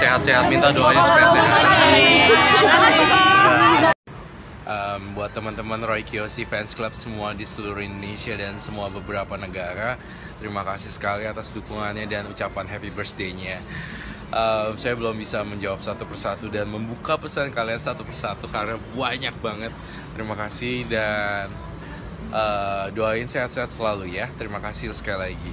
sehat-sehat. Minta doanya supaya sehat. Um, buat teman-teman Roy Kiyoshi fans club semua di seluruh Indonesia dan semua beberapa negara terima kasih sekali atas dukungannya dan ucapan happy birthday-nya. Uh, saya belum bisa menjawab satu persatu dan membuka pesan kalian satu persatu karena banyak banget. Terima kasih dan uh, doain sehat-sehat selalu ya. Terima kasih sekali lagi.